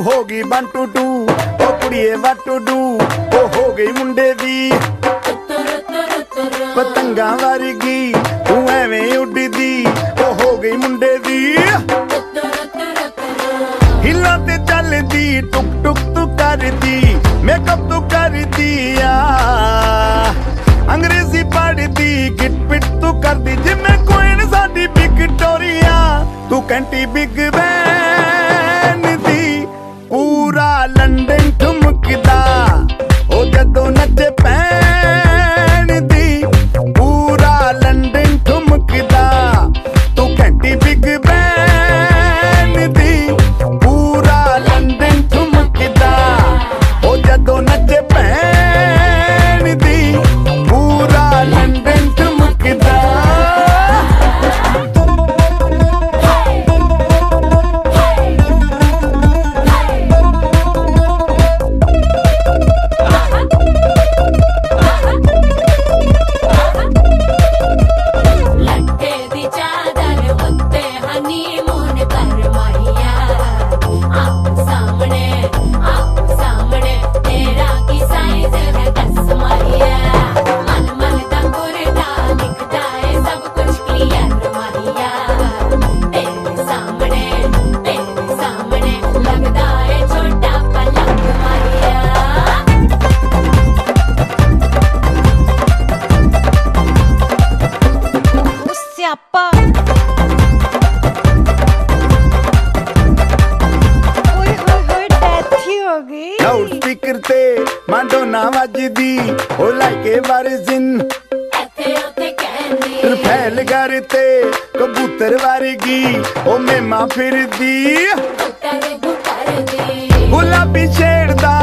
ਹੋ ਗਈ 1 ਟੂ 2 ਉਹ ਕੁੜੀਏ ਵਾਟ ਟੂ ਡੂ ਉਹ ਹੋ ਗਈ ਮੁੰਡੇ ਦੀ। ਪਤੰਗਾਂ ਵਰਗੀ, ਤੂੰ ਐਵੇਂ ਉੱਡਦੀ, ਉਹ ਹੋ ਗਈ ਮੁੰਡੇ ਦੀ। ਹਿੱਲਾ ਤੇ ਚੱਲਦੀ, ਟੁਕ ਟੁਕ ਤੂੰ ਕਰਦੀ ਮੇਕਅਪ ਤੂੰ ਕਰਦੀ ਆ। ਅੰਗਰੇਜ਼ੀ ਪੜਦੀ ਗਿਟ ਪਿਟ ਤੂੰ ਕਰਦੀ, ਜਿਵੇਂ ਕੋਇਨ ਸਾਡੀ ਵਿਕਟੋਰੀਆ ਤੂੰ ਕੈਂਟੀ ਬਿਗ ਬੈਨ Island. ਮਾਂਡੋਨਾ ਵੱਜਦੀ, ਉਹ ਲਾਈਕੇ ਵਰਜ਼ਨ ਇੱਥੇ ਉੱਥੇ ਕਹਿੰਦੀ ਰਫੈਲ ਘਰ ਤੇ ਕਬੂਤਰ ਵਰਗੀ, ਉਹ ਮੇਮਾ ਫਿਰਦੀ। ਗੁੱਟਰ ਗੁੱਟਰ ਦੀ ਗੁਲਾਬੀ ਛੇੜਦਾ